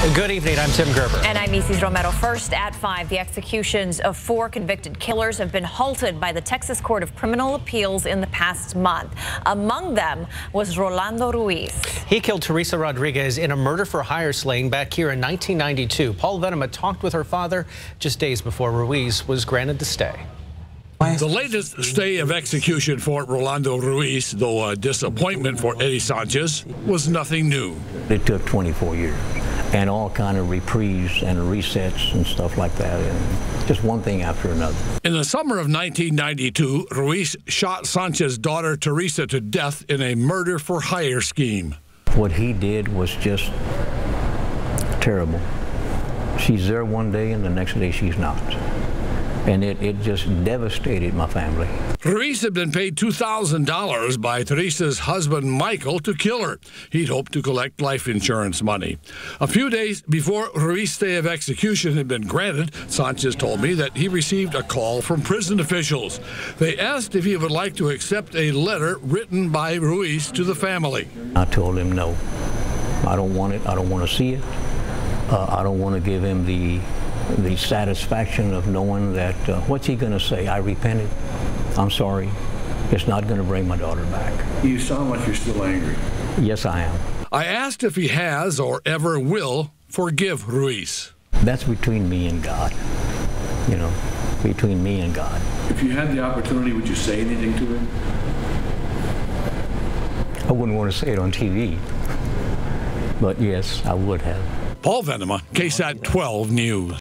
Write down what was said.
Good evening. I'm Tim Gerber. And I'm Isis Romero. First at 5, the executions of four convicted killers have been halted by the Texas Court of Criminal Appeals in the past month. Among them was Rolando Ruiz. He killed Teresa Rodriguez in a murder for hire slaying back here in 1992. Paul Venema talked with her father just days before Ruiz was granted to stay. The latest stay of execution for Rolando Ruiz, though a disappointment for Eddie Sanchez, was nothing new. It took 24 years and all kind of reprieves and resets and stuff like that, and just one thing after another. In the summer of 1992, Ruiz shot Sanchez's daughter Teresa to death in a murder for hire scheme. What he did was just terrible. She's there one day and the next day she's not and it, it just devastated my family. Ruiz had been paid $2,000 by Teresa's husband, Michael, to kill her. He'd hoped to collect life insurance money. A few days before Ruiz's stay of execution had been granted, Sanchez told me that he received a call from prison officials. They asked if he would like to accept a letter written by Ruiz to the family. I told him no. I don't want it. I don't want to see it. Uh, I don't want to give him the the satisfaction of knowing that uh, what's he going to say? I repented. I'm sorry. It's not going to bring my daughter back. You sound like you're still angry. Yes, I am. I asked if he has or ever will forgive Ruiz. That's between me and God. You know, between me and God. If you had the opportunity, would you say anything to him? I wouldn't want to say it on TV, but yes, I would have. Paul Venema, KSAT 12 News.